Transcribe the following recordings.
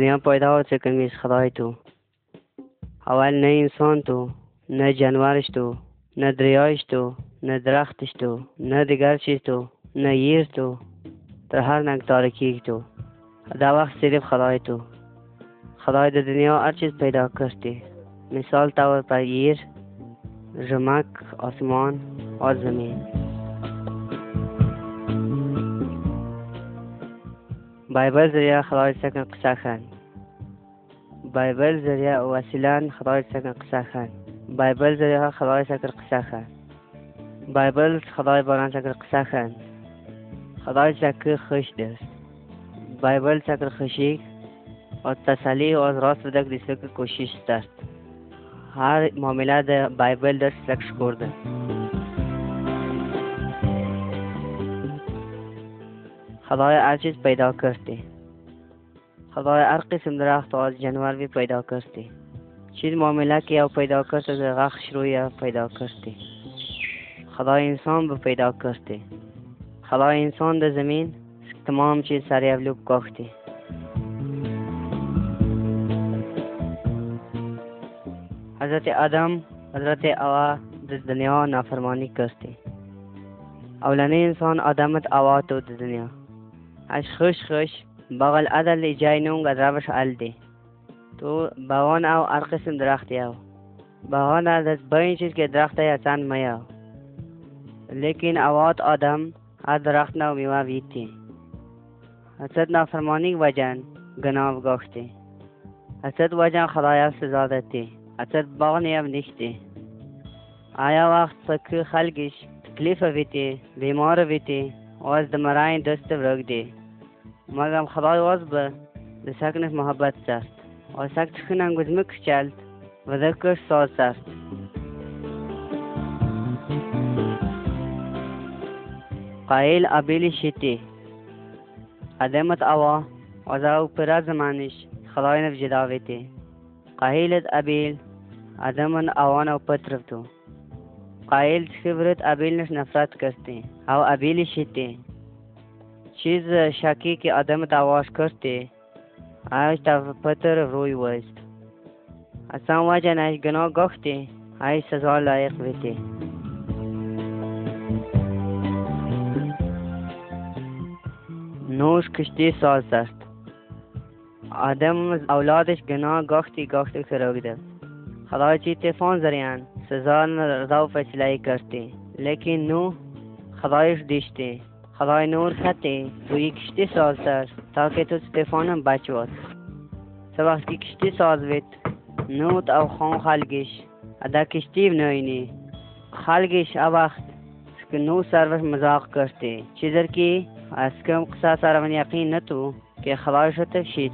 دنیا پیدا شد که میز خدای تو اول نه انسان تو نه جانورش تو نه دریایش تو نه درختش تو نه دیگر چیز تو نه ییر تو در هر نگ تاریکی تو دا وقت صرف خدای تو خدای د دنیا هر چیز پیدا کردی مثال طور پر ییر رمک آسمان اور زمین Bible zeriya Xudoysekin Qisaxan. Bible zeriya Vasilan Xudoysekin Qisaxan. Bible zeriya Xudoysekin Qisaxan. Bible Xudoy banan sakir Qisaxan. Xudoy sakir xushdir. Bible sakir xushik और तसली और रोस विदक दूसरे की कोशिश दर्द हर मामला द बाइबल दर्द सेलेक्ट कर दें خدای هر چیز پیدا کرده خدای هر قسم درخت و از جنور بھی پیدا کرده چیز معامله که او پیدا کرده در غخش روی او پیدا کرده خدای انسان به پیدا کرده خدای انسان در زمین تمام چیز سر اولوب کاخته حضرت آدم حضرت اوا د دنیا نافرمانی کرده اولنی انسان آدمت اوا تو د دنیا اشخش بغل عدل جاینونگ روش الدی تو بغان او هر قسم درخت یاو بغان از بین چیز که درخت یسان میاو لیکن اوات آدم هر درخت نو میوه ویتی حسد نافرمانی وجن گناه گاشتی حسد وجن خدایا سزا دتی حسد بغن یو نشتی آیا وقت سکر خلقش تکلیف ویتی بیمار ویتی او از دمرائن دست ورگ دی مگم خدای واز به سکنت محبت کرد و سکت خونم گزمه کچلد و ذکر ساز سفت قایل ابیل شیتی قدمت اوا از او پرا زمانش خدای نف جداویتی قایلت ابیل ادمن اوان او پترفتو قایل خبرت ابیل نش نفرت کرتی او ابیل شیتی چیز şakik adamı da başkırdı. Ayş da pıtır roy vaz. Asan vajan ayş günah gokti. Ayş saza layık veti. نوش کشتی ساز داشت آدم اولادش گناه گاختی گاختی سروگ داشت خدا چی تفان زریان سزا رضا و فیصله کرتی لیکن نو خدایش دیشتی خدای نور خطه روی کشتی سازتر تا که تو ستفانم بچ واد سه وقتی کشتی ساز وید نوت او خان خلگش ادا کشتی بنوینی خلگش او وقت که نو سروش مزاق کرده چیزر که از کم قصه سرون یقین نتو که خدای شد شید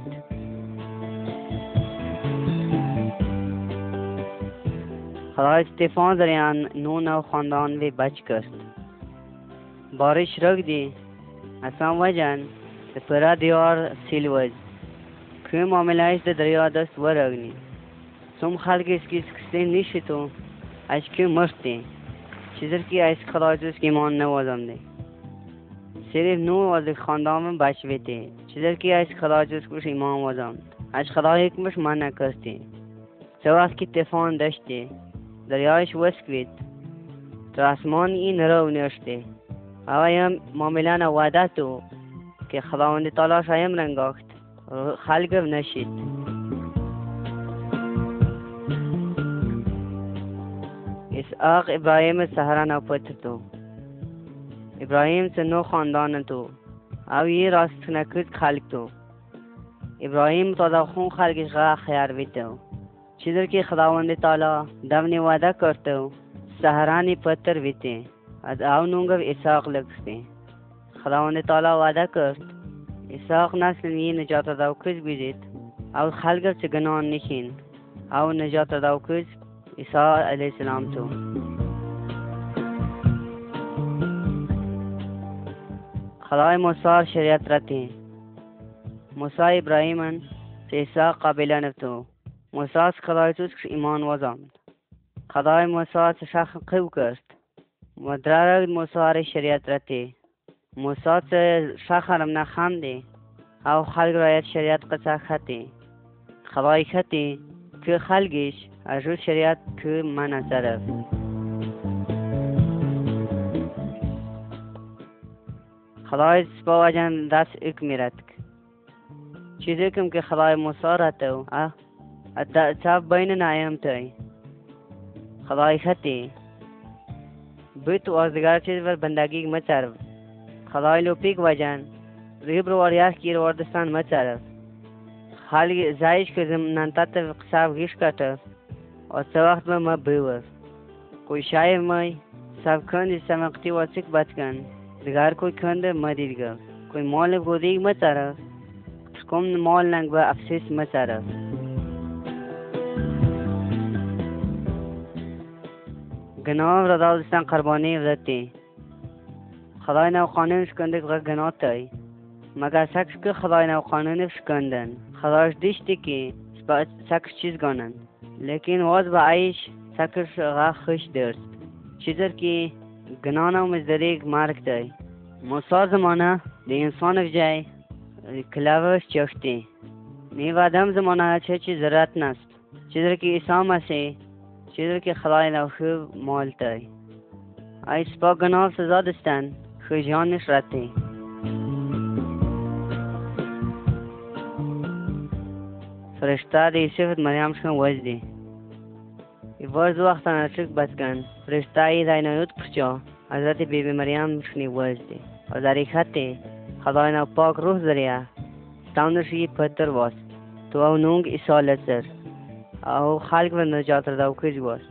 خدای استفان زریان نون او خاندان وی بچ کرد بارش رگ دی اسان وجن پرا دیار سیل وز که معاملهش در دریا دست ورگنی سم خلق اسکی سکسته نیشی تو اشکی مرتی چیزر کی ایس خلاجوس کی مان نوازم دی صرف نو از خاندان بشویتی چیزر کی ایس خلاجوس کش ایمان وازم اش خلایق مش من نکستی سواس کی تفان داشتی دریایش وسکوید تر آسمان این رو نشتی هوایم معاملا وعدت و که خداوند تعالی شایم رنگاخت خلق نشید اسحاق ابراهیم سهران او پتر تو ابراهیم سه نو خاندان تو او یه راست نکرد خلق تو ابراهیم تا دا خون خلقش غا خیار بیتو چیزر که خداوند تعالی دمنی وعده کرتو سهرانی پتر بیتی ادعاونun gör İshak'lıktı. خداوند تعالی وعده کرد اسحاق نسل یې نجات دو کز بیدید او خلق چه گناه نشین او نجات دو کز اسحاق علیه السلام تو خدای موسی شریعت رتی موسی ابراهیمن چه اسحاق قابل نفتو موسی از خدای توز ایمان وزامد خدای موسی چه شخص قیو کرد مدرر مسار شریعت رتی موسا چه شخرم نخم دی او خلق رایت شریعت قصه خطی خوای خطی که خلقش اجو شریعت که من طرف خدای سپا وجن دست اک میرد چیزی کم که خدای موسا رتو اه چاپ بین نایم تای خدای خطی بیت و ئازگارچێت بەر بەنداگیک مەچارم خەڵاوی لۆپێک واجان ڕێبر و وەریاس کیر وەردەستان مەچارە حالی زایش کردم نانتاتە قساب گیش کاتە ئۆسەوەخت بەمە بوە قوشایە مەی سابکەندی سەمەقتی وەچک بەتکەن دگار کوی کەندە مەدیرگە کوی مۆڵە گۆدەی مەچارە کۆم مۆڵ نەنگ بە ئەفسیس مەچارە Günahım razı olsun kurbanı evretti. خدای نو قانون شکندک غ گناتای مگر سکش که خدای نو قانون شکندن خداش دیشتی که سکش چیز گانن لیکن واز به عیش سکش غ خوش درست چیزر که گنانا و مزدریگ مرگ دای موسا زمانه د انسان وجای کلاوش چشتی نیوادم زمانه چه چیز ضرورت نست چیزر که عیسی مسیح چیزر که خدای نو خوب مال تای ایس با گناه سزا دستن خوجیان نشرتی فرشته دی یوسف مریم شون وزدی ورز وقت نچک بسکن فرشته ای دای نویوت پرچا حضرت بی بی مریم شونی وزدی و در خطی خدای نو پاک روح ذریعه ستاندشی پتر واست تو او نونگ ایسا لسر او خلق به نجات را داوکج باش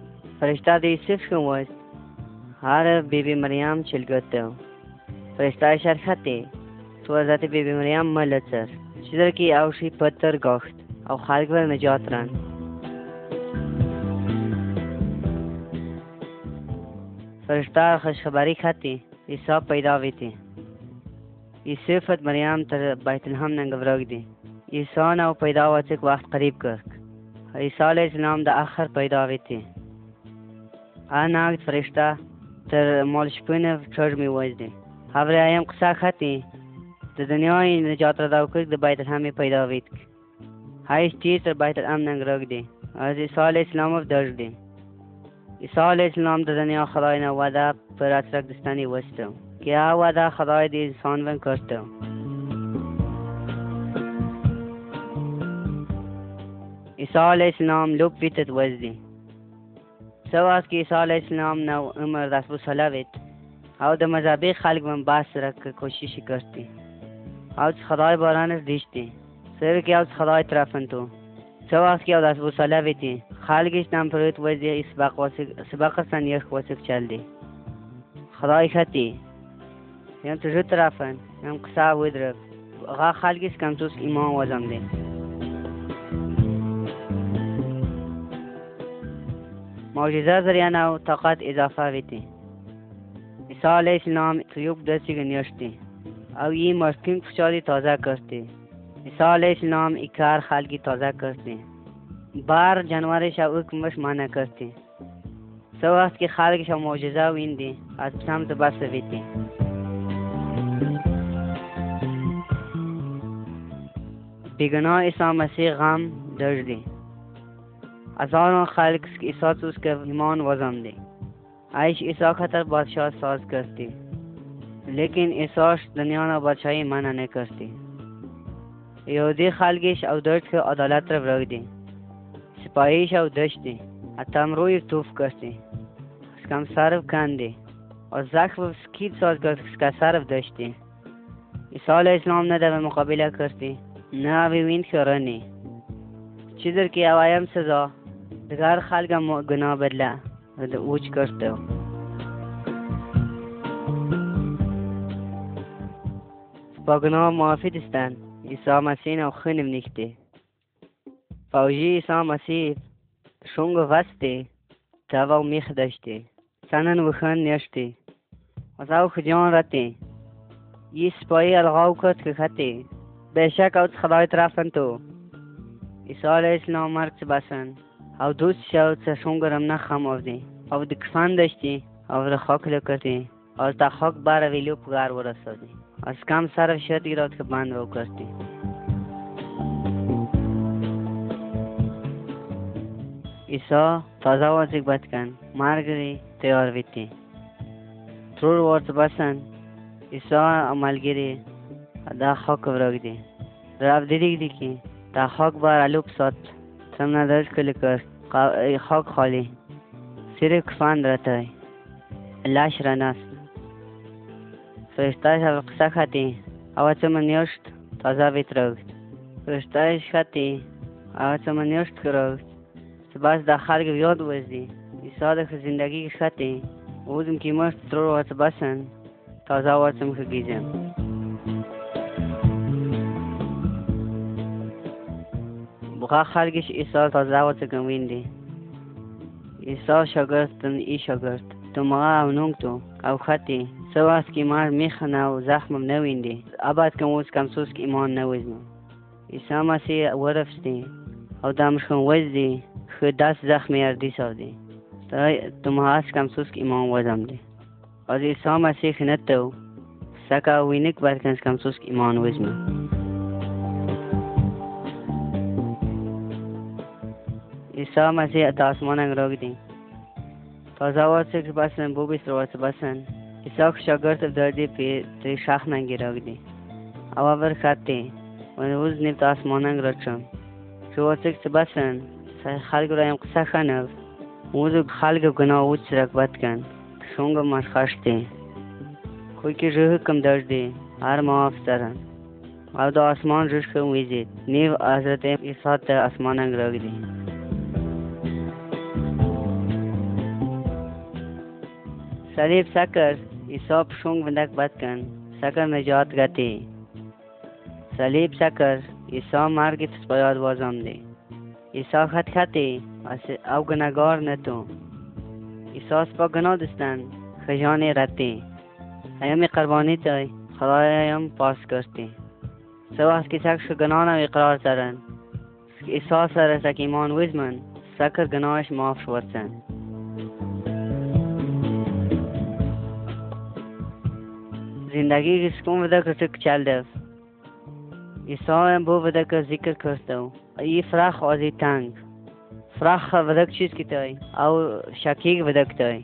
فرشته یوسف کوم واست هر بیبی مریم چلگته فرشته شرخته تو حضرت بیبی مریم ملچر چیزر کی اوشی پتر گاخت او خلق به نجات رن فرشته خوشخبری خطی عیسی پیدا ویتی یوسف مریم تر بیت الحم ننګ ورګ دی عیسی نو پیدا واڅک وخت قریب کړ عیسی علیه السلام د آخر پیداویتی آناگد فرشته تر مالشپین چرج میوازدی هوریایم قصه خطی د دنیای نجات را دو کرد د بیت الحمی پیداوید هیچ چیز تر بیت الامن انگراگ دی از عیسی علیه السلام افدرج دی عیسی علیه السلام د دنیا خدای نواده پر اطرق دستانی وستو که ها وعده خدای دی انسان ون کرتو İsa aleyhisselam lübbitet وزدی سو از که عیسی علیه السلام نو عمر دست بو سلاوید او د مذهبي خلق من باس رک کوشش کرتی او چې خدای باران از دیشتی سر کې او خدای طرفن تو سو از که او دست بو سلاوید خلقش نام پروت وزی اسبق واسق سبق سن یخ واسق چل دی خدای خطی یم تو جو طرفن یم قصا ودرب غا خلقش کمتوس ایمان وزم دی mucize ziriyene û teqet îzafe vêtê. Îsalê Îslam tuyûk destê ginyiştî. Ew yî mezkûn kuşalî taze kirtî. Îsalê Îslam îkar xelkî taze kirtî. Bar canwarê şewk miş mane kirtî. Sê wextkî xelk şew mucize wîn dî, ez pisam dibe sivîtî. Bêgunaha Îsa Mesîh gam döjdî. ازان خلق عیسی سوز که ایمان وزم ایش عیسی خطر بادشاه ساز کرتی لیکن ایساش دنیا را بادشاهی منع نکرتی یهودی خلقش او درد که عدالت رو برگ سپاهیش او دشت دی اتم روی توف کرتی از کم صرف کندی و زخم سکیت ساز که صرف دشتی، عیسی اسلام نده به مقابله کرتی نه ویند که رنی چیزر که اوایم سزا هزار خلق هم گناه بدله اوج کرده با گناه معافی دستن عیسی مسیح نو خونم نکته فوجی عیسی مسیح شونگ وسته تاو میخ داشته سنن وخن نیشته از او خجان رته یه سپایی الغاو کرد که خطه بشک اوت خدای طرفن تو عیسی علیه السلام مرگ بسن avduz şahıt şongaramna xam avdi. Av dikfan daşti, av da xok lakati, av ta xok bara veliu pugar vorasavdi. Az kam sarv şat girat ke band vau karti. İsa taza vazig batkan, margari teyar viti. Trur vart basan, İsa amalgiri, da xok vragdi. Rav didik diki, da xok bar alup sat, Sana ders kılıkır. Hak hali. Sirk fan ratay. Laş ranas. Fırıştaş av kısa khati. Avatsımın yoşt. Taza vitrogd. Fırıştaş khati. Avatsımın yoşt kırogd. Sabaz da harg yod vizdi. İsadık zindagi khati. Uzum ki mörst trur vatsbasın. Taza vatsım khigizem. Thank you. Bırak kişi İsa tazavata gamindi. İsa şagırtın iyi şagırt. Tumra avnungtu, avhati. Sıvas ki mar mihana o zahmım nevindi. Abad kamuz kamsus ki iman nevizmi. İsa masih varafsti. Avdamış kan vizdi. Hıdas zahmi yardi savdi. Tumhas kamsus ki iman vazamdi. Az İsa masih nettev. Saka winik barkans kamsus ki iman vizmi. عیسی مسیح تا آسمان انگراگیدیم تا زواد سکر بسن بو بیست روات بسن عیسی شاگرد دردی پی تری شاخ ننگیراگیدی او بر خطی و نوز نیب تا آسمان که شواد سکر بسن خلق را ام قصه خنف موزو خلق گناه اوچ رکبت کن شونگ خشتی کوی که روح کم دردی هر معاف سرن او دا آسمان روش که ویزید نیو حضرت ایسا تا آسمان انگراگیدی صلیب سکر ایساب شونگ بندک بد کن سکر نجات گتی صلیب سکر ایسا مرگ تسپایاد وازم دی ایسا خط خطی او گنگار نتو ایسا سپا گنا دستن خجانی رتی ایم قربانی تای خدای ایم پاس کرتی سو از که سکش گنانا و اقرار سرن ایسا سر سکیمان ویزمن سکر گناهش مافش شورتن زندگی کم ودا کچک چل دف ایسا بو ودا که ذکر کرتو ای فراخ از ای تنگ فراخ ودا چیز کتای او شکیق ودا کتای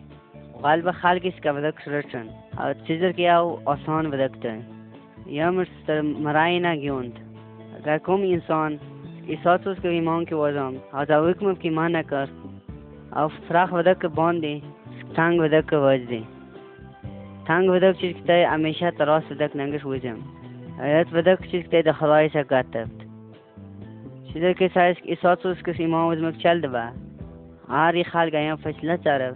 قلب خلق اس کا ودا کسرچن او چیزر کی او آسان ودا کتای یمر ستر مراینا گیوند اگر کوم انسان ایسا توس که ایمان که وزام از او حکم که ایمان نکر او فراخ ودا که باندی تنگ ودا که وجدی Sangi vedek çirkitay ameşa taras vedek nengiş uzim. Ayet vedek çirkitay da halay şakat tept. Şidir ki sayış isat sus kis imam uzmak çeldi ba. Ari hal gayam façla çarab.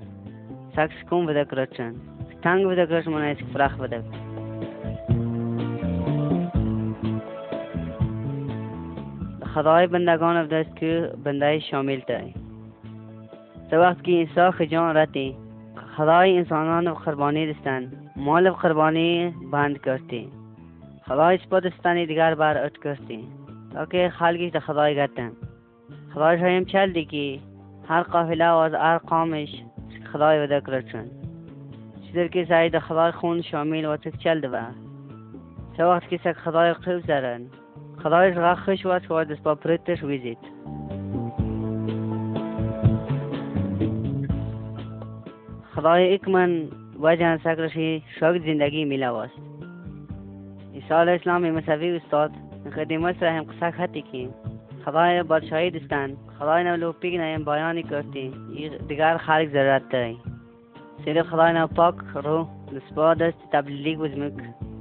Saks kum vedek raçan. Tang vedek raçmana esk frak vedek. خدای بندگان افدست که بنده شامل تای تا وقت که انسان خجان رتی خدای انسانان و قربانی دستند مال قربانی بند کردی خدایش پادستانی دیگر برات کردی تا که خلقش در خدای گردن خدایش هایم چل که هر قافله و از هر قامش خدای ودا کرچن چیدر که سعید خدای خون شامل و تک چل دو سه وقت که سک خدای قیب زرن خدایش غخش و سواد اسپا پرتش ویزید خدای اکمن وجه سکرشی شاگرد زندگی میلواست ایسال اسلام مصوی استاد خدمت را هم قصه خطی که خدای بادشاهی دستن خدای نولو پیگ نیم بایانی کرتی دیگر خالق ضرورت داری سیده خدای نو پاک رو نسبا دست تبلیغ وزمک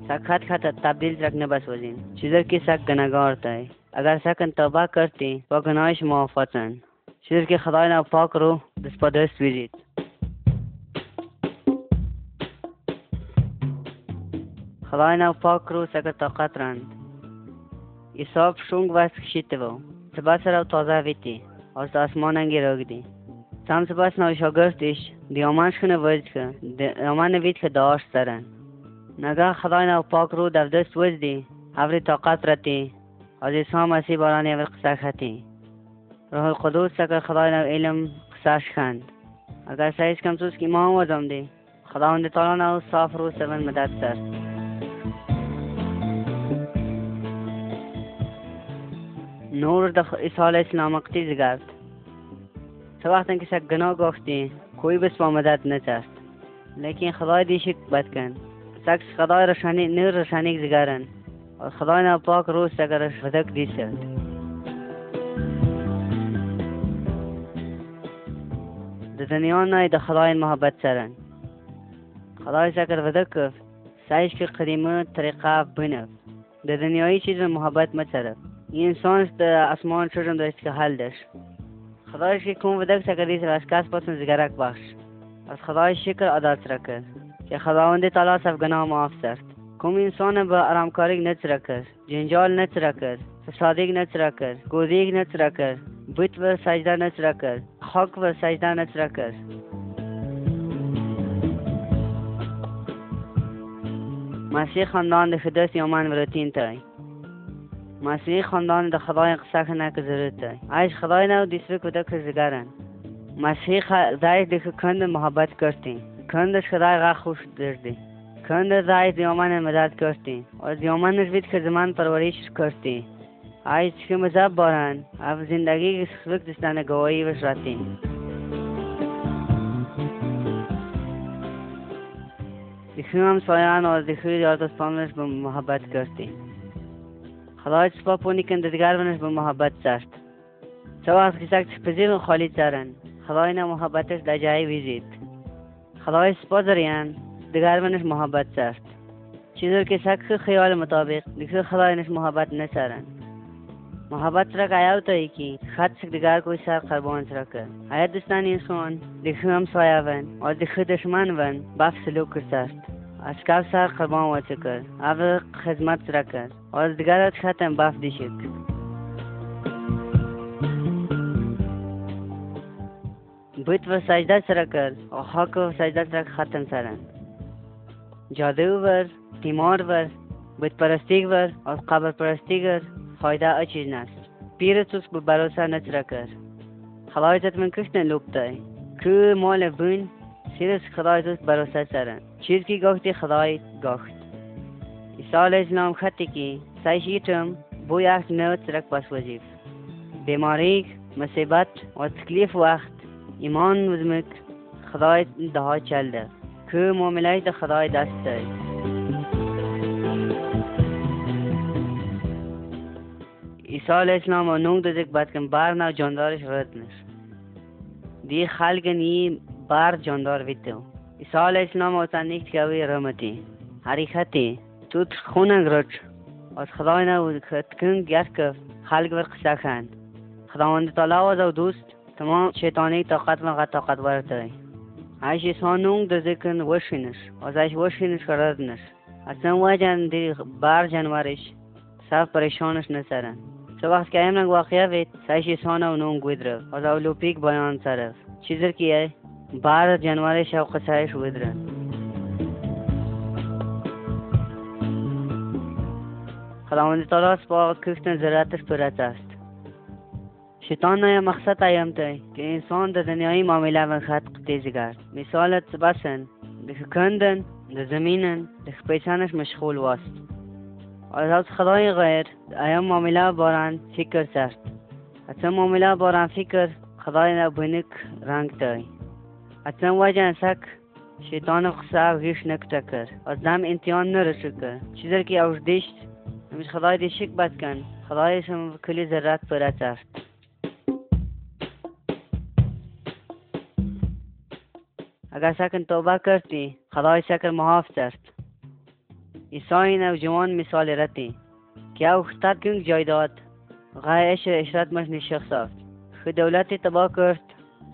سکت خط تبدیل تک نبس وزین چیزر کی سک گناگار تای اگر سکن توبه کرتی با گناهش معافاتن چیزر کی خدای نو پاک رو دست پا دست ویزید Havana Pakru sagar toqat rand. Isob shung vas khishitevo. Sabas e ra toza viti. Aus asman ange rogdi. Sam sabas na shogirdish. Diamansh khne vajka. Diaman vit khe dash saran. Naga Havana Pakru davdas vajdi. Avri toqat rati. از اسلام اسی بارانی اول قصه خطی روح القدس سکر خدای نو علم قصهش خند اگر سعیش کم سوز که ما هم وزم دی خداوند تعالی نو صاف رو سبن مدد سر نور د ایصال اسلام اقتیز گرد سوقتن که سگنا گفتی کوی بس با مدد نچست لیکن خدای دیشک بد کن سکس خدای رشانی نور رشانی زگرن و خدای نا پاک روز سگرش بدک دیشد د دنیا نه د خدای محبت سرن خدای سکر بدک کف سعیش که قدیمه طریقه بنف د دنیایی چیز محبت مچرف این سانس د اسمان شدم در استحال داشت خدایش که کن و دک سکردیس و از کس پاسن زگرک بخش از خدای شکر عادت را کرد که خداوند تعالی سف گناه معاف سرد کم انسان به آرامکاری نت را کرد جنجال نت را کرد فسادی نت را کرد گودی نت را کرد بیت و سجده نت را کرد خاک و سجده نت را کرد مسیح خاندان د خدای یومان ورتین تای مسیحی خاندان در خدای قصه کنه که ضرورت داری ایش خدای نو دیسوی کده که زگرن مسیحی خدای دیگه کند محبت کردی کندش خدای غا خوش دردی کند دای دیومن مدد کردی و دیومنش بید که زمان پرورش کردی ایش که مذب بارن اف زندگی که سخلق دستان گوایی وش راتی دخوی هم سایان و دخوی یار دستانش به محبت کردی خدای پاپونی کنددگر بنش به محبت سرد سوا از کسک پذیر و خالی سرن خدای نه محبتش در جایی ویزید خدای سپازریان دگر منش محبت سرد چیزر که سک خیال مطابق دیگر خدای نش محبت نسرن محبت را آیا تو کی خط سکدگار کوئی سر قربان رکھ آیا دوستانی انسان دکھ هم سایہ ون و دکھ دشمن ون باپ سلوک کرتا کف سر قبان واچه کرد او خدمت را کرد اور دیگر ختم باف دیشک بیت و سجده سر کرد و حاک و سجده سره ختم سرن جادو ور تیمار ور بیت پرستیگ ور و قبر پرستی ور فایده اچیز نست پیر سوس به بروسه نچره کرد خلایتت من کشتن لوبتای که مال بین سیرس خدای توس بروسه چیرکی گفتی خدای گفت عیسی علیه السلام خطی که سایشیتم بو یک نو ترک پس وزیف بیماری مصیبت و تکلیف وقت ایمان وزمک خدای دها چلده که معامله د خدای دست دی عیسی علیه السلام و نونگ دزک بد کن بر نو جاندارش رد نش دی خلق نی بر جاندار ویتو İsa Aleyhisselam otandiki kabi rahmeti. Harikati. Tut xunang ruch. Az xudayna u katkun gerkaf. Xalq bir qisakhan. Xudavandi tala oz u do'st. Tamam shaytoniy toqat va g'atoqat baratay. Ash isonung de zikn washinish. Az ash washinish qaradnish. Asan wajan de bar janwarish. Saf parishonish nasaran. څه وخت کې هم واقعیا وې سایشي سونه او نوم ګویدره او لوپیک بیان سره چیزر کیه بارہ جنوری شوق سایش ودرن خداوند تعالی است با کفتن ذراتش پرت است شیطان نیا مقصد ایم تی که انسان در دنیای معامله و خط تیزی گرد مثالت بسن در کندن در زمینن در پیچانش مشغول واست از از خدای غیر ایم معامله باران فکر سرد از معامله باران فکر خدای نبینک رنگ تی اتم وجه سک شیطان خساب هیچ نکته کرد از دم امتحان نرسو کرد چیزر که اوش دیشت همیش خدای دی شک بد کن خدایش هم کلی ذرات پرت است اگر سکن توبه کردی خدای سکر محافظ است عیسی نوجوان مثال رتی که او خطر کنگ جای داد غایش اشرت مشن شخص است خود دولت تباه کرد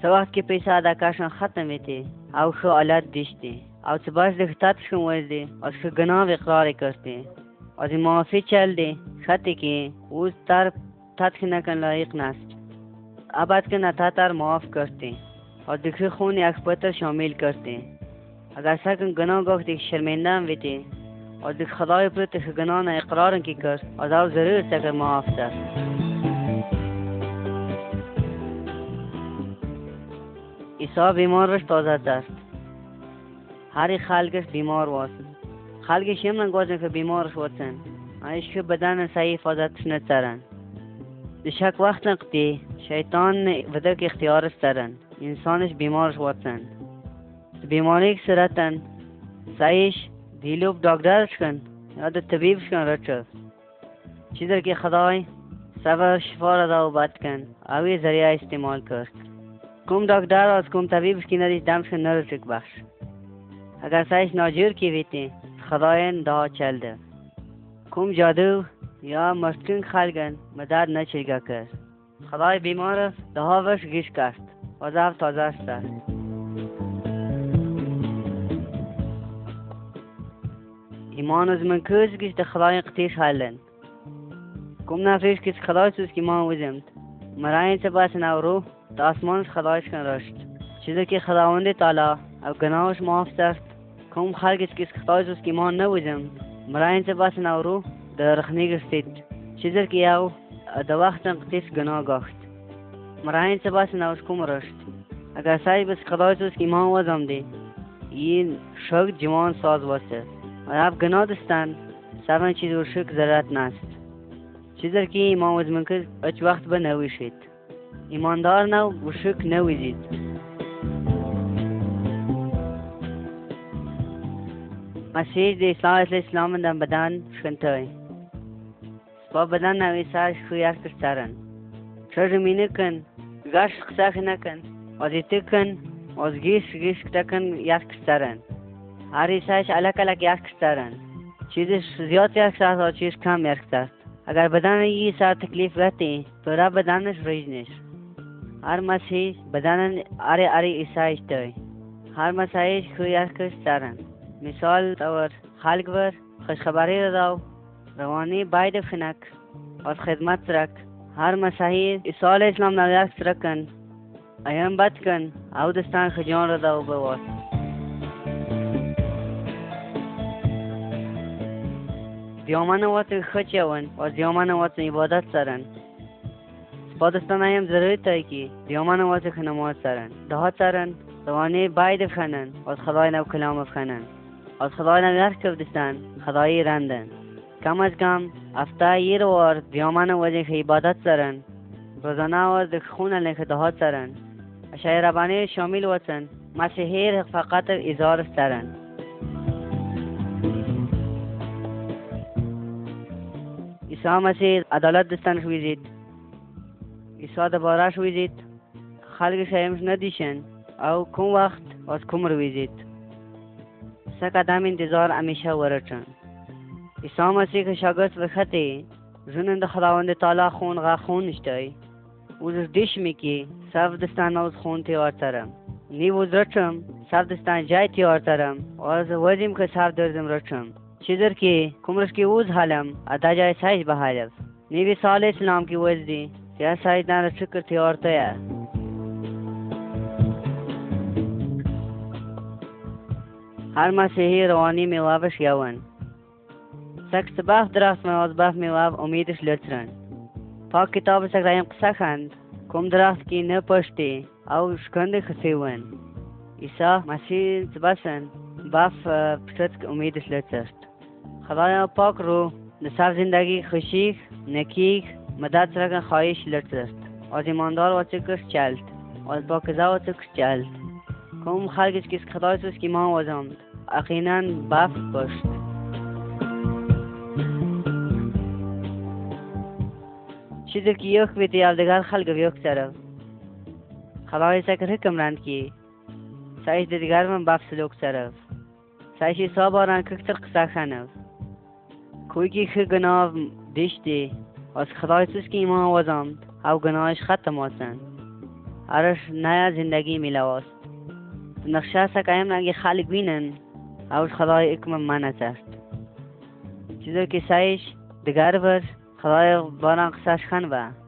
څه وخت کې پیسې ادا کاشن ختم وته او شو آلات دیشته او څه باز د خطاب شو ورده او شو گناه اقرار کرته از معافی چل دی خطی که او تر تدخی نکن لایق نست ابد که نتا تر معاف کرده و دکری خون اخبتر شامل کرده اگر سکن گناه گاه دیک شرمنده هم ویده و دک خدای پر تخ گناه اقرارن که کرد و دو ضرور تکر معاف دست بیمار بیمارش تازه دست هری خلقش بیمار واسن خلقش من گوزن که بیمارش واسن ایش که بدن صحیح حفاظتش نترن دشک وقت نقدی شیطان ودک اختیارش ترن انسانش بیمارش در بیماری که سرتن سعیش دیلوب داگدارش کن یا در طبیبش کن رچه چیزر که خدای سبب شفار را بد کن اوی ذریعه استعمال کرد کم دکتر از کم طبیب که دم دمش نر چک بخش اگر سایش ناجور کی بیتی خداین دا چلده کوم جادو یا مسکن خلگن مدد نچیگا کرد خدای بیمار ده گش گیش کرد وضعف تازه است ایمان از من کوز گیش ده خدای قتیش حلن کم نفیش کس خدای سوز که ما وزمد مراین نو نورو تا آسمان خدایش کن رشت چیزی که خداوند تعالی او گناهش معاف ساخت کوم خلک چې خدای اوس ایمان نه وځم مراین څه بس نه ورو د رخنی ګستید چیزی که یو د وخت قص گناه گاخت مراین څه بس نه اوس کوم رشت اگر سعی بس خدای اوس ایمان وځم دی این شک جوان ساز واسه و اف گناه دستن سران چیز و شک ضرورت نست چیزی که ایمان وځم که اچ وخت به نه وشید ایماندار نه و شک نویزید مسیح د اسلام علیه السلام د بدن شکنتوی با بدن نویساش خویار کرتارن شجمینه کن گاش قساخ نکن وزیتی کن وزگیش گیش کتکن یاد کرتارن هر ایساش علاک علاک یاد کرتارن چیزش زیاد یاد کرتار و چیز کم یاد کرتار अगर बदानगी साथ तकलीफ रहते हैं तो रब दानश रजनेश हर मसीह बदानन आरे आरे ईसाइश तय हर मसाइश खुयाकस तारन मिसाल और खालगवर खुशखबरी रदाव روانی باید خنک از خدمت رک هر مسیحی ایسال اسلام نویاک سرکن ایام بد کن او دستان خجان را دو بواد Zeomană oață hăceon, o zeomană oață ibadat saran. Pakistanayam zaruri taki, zeomană oață hânămoaz saran. Daha saran, روانه باید افخنن از خدای نو کلام افخنن از خدای نو نرخ کردستن خدای رندن کم از کم افته یه روار دیامان وجه عبادت سرن روزانه و د خون لنخ دهات سرن شای ربانه شامل وطن مسیحیر فقط ازار سرن عیسی مسیح عدالت دستن خویزید عیسی دوباره شویزید خلقش هیمش ندیشن او کم وقت از کم رویزید سه قدم انتظار همیشه ورچن عیسی مسیح که شاگرد وخطی زنن د خداوند تعالی خون غا خون نشتای وزر دیش میکی صف دستان اوز خون تیار ترم نیو وزرچم صف دستان جای تیار ترم از وزیم که صف دردم رچم چیزر ki kumruş ki uz halem adaca sayj bahalef. Nebi Salih İslam ki vezdi. Ya saydan şükür ti ortaya. هر مسیحی روانی میلاوش یون سکس باف درخت مواز باف میلاو امیدش لطرن پاک کتاب سک رایم قصه خند کم درخت کی نه پشتی او شکند خسیون عیسی مسیح بسن باف پشت امیدش لطرن خدایا پاک رو سر زندگی خوشی نکیخ، مدد خواهیش خواهش است. از ایماندار و چکش چلت از پاکزا و چکش چلت کم خلقش کس خدای سوز که ما وزمد اقینا بفت باشد. شدر که یک بیتی دگر خلق یک سره خدای سکر حکم رند کی سایش دیگر من بفت سلوک سره سایش سا باران ککتر قصه خنه کوکی خی گناه دیشتی از خدای سوز که ایمان وزم او گناهش ختم آسن ارش نیا زندگی میلواست نقشه سکایم اگه خلق بینن او خدای اکم من است چیزا که سایش دگر بر خدای باران قصاش خن با